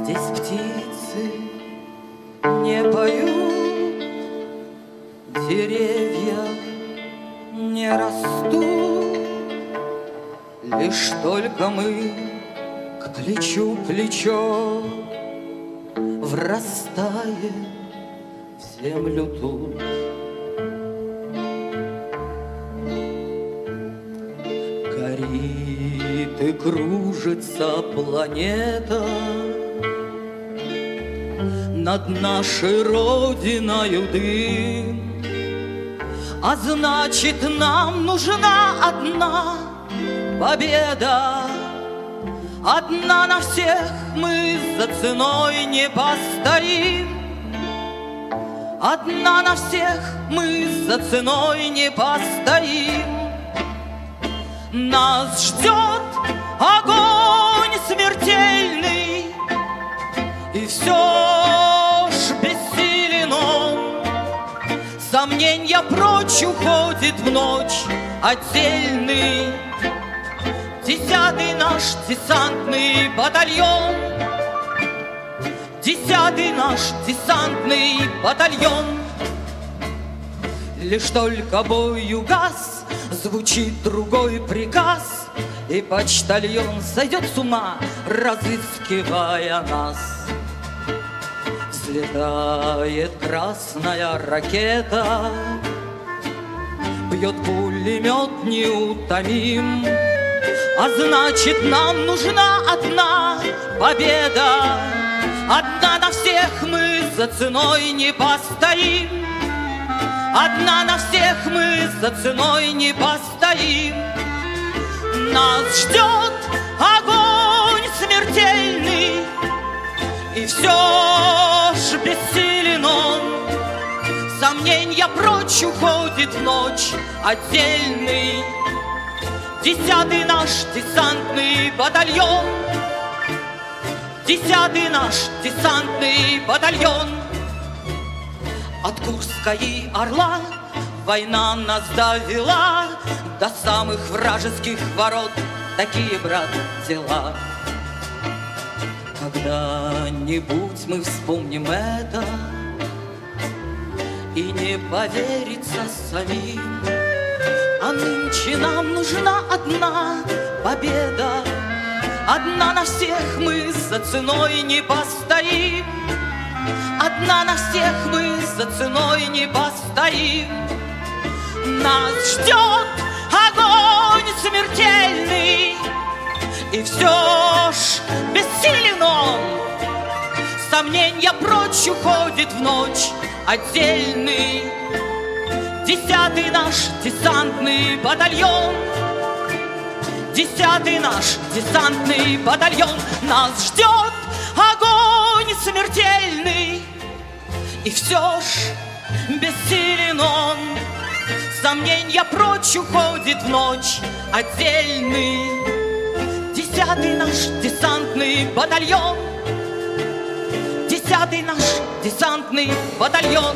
Здесь птицы не поют, Деревья не растут, Лишь только мы к плечу плечо Врастаем в землю тут. Горит и кружится планета, над нашей родиною дым. А значит, нам нужна одна победа. Одна на всех мы за ценой не постоим. Одна на всех мы за ценой не постоим. Нас ждет огонь смертельный, И все Сомненья прочь уходит в ночь отдельный. Десятый наш десантный батальон, Десятый наш десантный батальон. Лишь только бой угас, Звучит другой приказ, И почтальон сойдет с ума, разыскивая нас. Взлетает красная ракета, Бьет пулемет неутомим, А значит, нам нужна одна победа. Одна на всех мы за ценой не постоим. Одна на всех мы за ценой не постоим. Нас ждет Сомненья прочь уходит в ночь отдельный. Десятый наш десантный батальон, Десятый наш десантный батальон. От Курска и Орла война нас довела До самых вражеских ворот Такие, брат, дела Когда-нибудь мы вспомним это И не поверится самим А нынче нам нужна одна победа. Одна на всех мы за ценой не постоим. Одна на всех мы за ценой не постоим. Нас ждет огонь смертельный, И все ж бессилен он. Сомненья прочь уходит в ночь отдельный. Десятый наш десантный батальон. Десятый наш десантный батальон. Нас ждет огонь смертельный. И все ж бессилен он. Сомненья прочь уходит в ночь. Отдельный Десятый наш десантный батальон Десятый наш десантный батальон